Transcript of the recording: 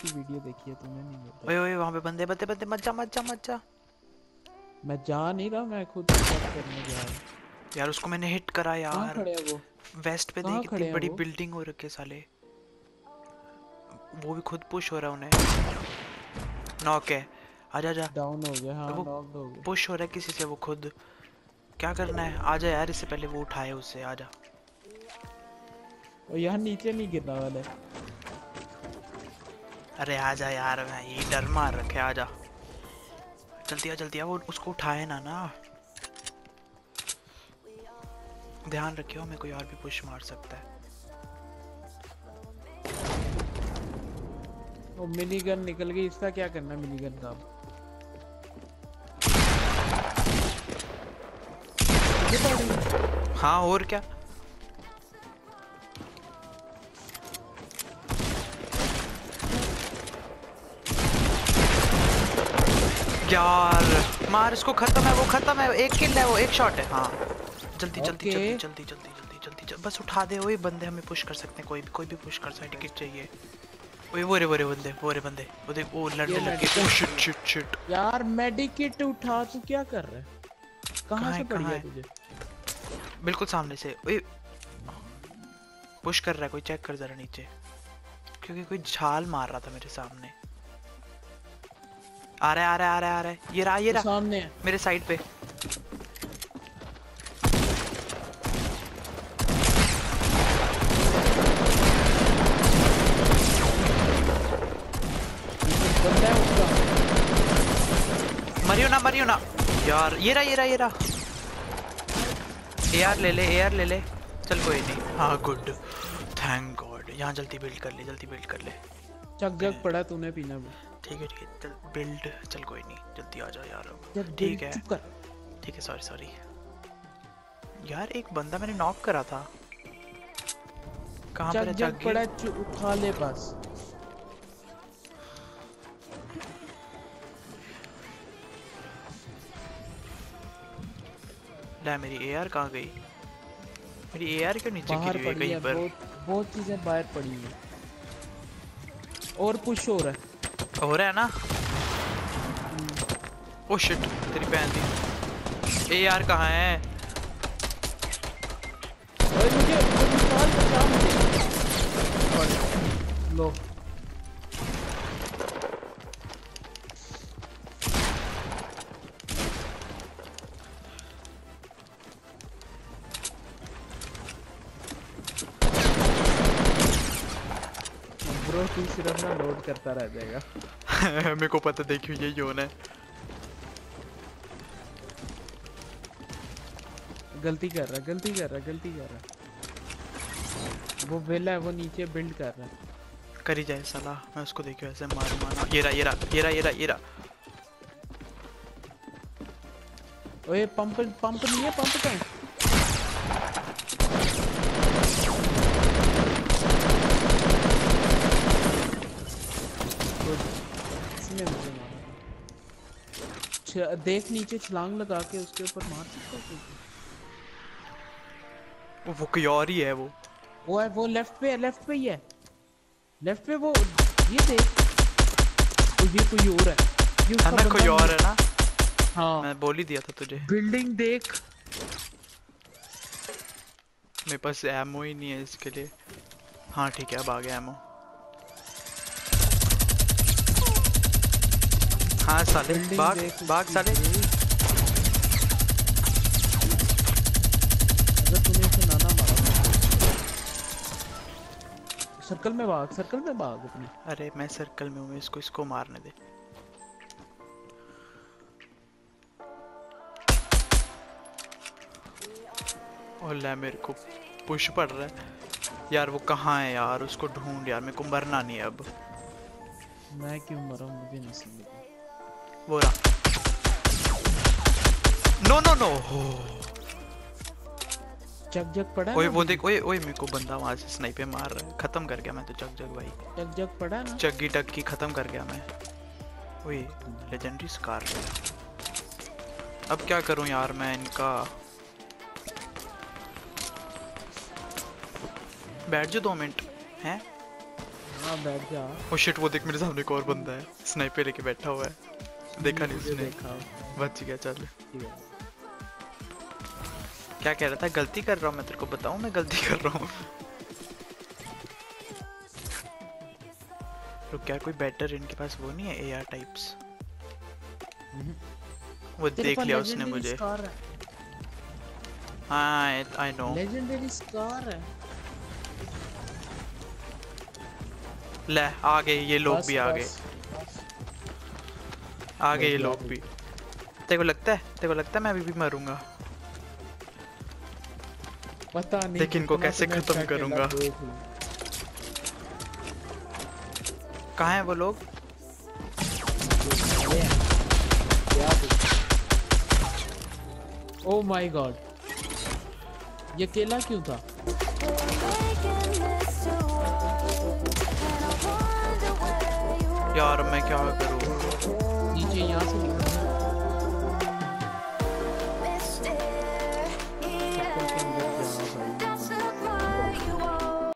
की वीडियो देखी है तूने? नहीं देखी ओए ओए वहाँ पे बंदे बंदे बंदे मत जा मत जा मत जा। मैं जा नहीं रहा मैं खुद चेक करने हूँ। यार उसको मैंने हिट करा यार। खड़े हैं वो? वेस्ट पे देख कितनी बड़ी बिल्डिंग हो रखी है साले। वो भी खुद पुश हो रहा है उन्हें। नॉक है। आजा जा डाउन हो गया हाँ नॉक हो गया। पुश हो रहा है किसी से वो खुद। क्या करना है? आजा यार इससे पहले वो उठाए उससे आजा और यहाँ नीचे नहीं गिरना वाला है। अरे आजा यार मैं ये डर मार रखे आजा। जल्दी आ जल्दी आ वो उसको उठाए ना ना। ध्यान रखियो हमें कोई और भी पुश मार सकता है। वो मिनी गन निकल गई इसका क्या करना मिनी गन का। हाँ और क्या? यार मार इसको खत्म है वो खत्म है एक किल है वो एक शॉट है। हाँ। जल्दी जल्दी जल्दी जल्दी जल्दी जल्दी जल्दी जल्दी। बस उठा दे वही बंदे हमें पुश कर सकते हैं कोई भी कोई भी पुश कर सकते हैं टिकट चाहिए। ओए वो रे वो रे बंदे वो रे बंदे वो देख वो लड़ने लगे ओ शिट शिट शिट यार मेडिकेट उठा तू क्या कर रहा है? कहाँ से पड़ी है? तुझे? बिल्कुल सामने से ओए पुश कर रहा है कोई चेक कर जरा नीचे। क्योंकि कोई झाल मार रहा था मेरे सामने। आ रहा है आ रहा है आ रहा है आ रहा है। ये रहा ये रहा। सामने मेरे साइड पे। मरियो ना मरियो ना। यार ये रहा ये रहा ये रहा। एआर ले ले एआर ले ले। चल कोई नहीं। हाँ गुड थैंक गॉड यहाँ जल्दी बिल्ड कर ले जल्दी बिल्ड कर ले। चक जग पड़ा तूने पीना भी। ठीक है ठीक है। चल बिल्ड चल कोई नहीं जल्दी आ जाओ यार। ठीक है। ठीक है सॉरी सॉरी यार एक बंदा मैंने नॉक करा था। कहाँ पर है जग पड़ा चु- उठा ले बस। ले मेरी एआर कहाँ गई? मेरी एआर क्यों नीचे गिरी हुई है है कहीं पर? बहुत बहुत चीज़ें बाहर पड़ी हैं। और पुश हो रहा है। हो रहा है ना? ओ शिट तेरी बहन दी यार कहाँ है? मुझे मुझे मुझे लो। ब्रो तू सिर्फ़ ना लोड करता रह जाएगा। मेरे को पता देखियो ये योन है। गलती कर रहा गलती कर रहा गलती कर रहा। है वो वेला है वो नीचे बिल्ड कर रहा है। करी जाए साला मैं उसको देखियो ऐसे मार मारा ये रहा ये रहा ये रहा ये रहा ये रहा। ओए पंप पंप नहीं है पंप का है Good. इसने मुझे मारा छ- देख नीचे छलांग लगा के उसके ऊपर मार सकता है? वो वो कोई और ही है वो। वो है वो लेफ़्ट पे है लेफ़्ट पे ही है। लेफ़्ट पे वो ये देख। ओ, ये कोई और है। ये उसका है ना कोई और है ना? हाँ। मैं बोल ही दिया था तुझे। बिल्डिंग देख। मेरे पास एमओ ही नहीं है इसके लिए। हाँ ठीक है अब आ गया एमओ हाँ साले भाग भाग साले। अगर तूने इसे ना ना मारा सर्कल में भाग सर्कल में भाग अपने। अरे मैं सर्कल में हूँ इसको इसको मारने दे। और ले मेरे को पुश पड़ रहा है। यार वो कहाँ है यार? उसको ढूंढ यार मेरे को मरना नहीं है अब। मैं क्यों मरा? मुझे नहीं समझ वो रहा नो नो नो चक जग पड़ा ओए वो देख ओए ओए मेरे को बंदा वहाँ से स्नाइपर मार रहा है। खत्म कर गया मैं तो चक जग भाई। चक जग पड़ा ना? चग्गी टक्की खत्म कर गया मैं। ओए लेजेंडरी स्कार अब क्या करूँ यार मैं इनका? बैठ जो दो मिनट हैं? हाँ बैठ जा। ओ शिट वो देख मेरे सामने एक और बंदा है। स्नाइपर लेके बैठा हुआ है। देखा नहीं उसने। बच गया चल। क्या कह रहा था? गलती कर रहा हूँ मैं तेरे को बताऊँ मैं गलती कर रहा हूँ? तो क्या कोई बेटर इनके पास वो नहीं है एआर टाइप्स वो देख लिया उसने मुझे। हाँ। आई नो लेजेंडरी स्कार है। ले आ गए ये लोग भी आ गए। आ गए ये लोग भी। तेरे को लगता है? तेरे को लगता है मैं अभी भी मरूँगा? पता नहीं लेकिन इनको कैसे खत्म करूँगा? देख है। वो लोग? ओ माय गॉड ये अकेला क्यों था? यार मैं क्या करूँ? नीचे यहाँ से निकल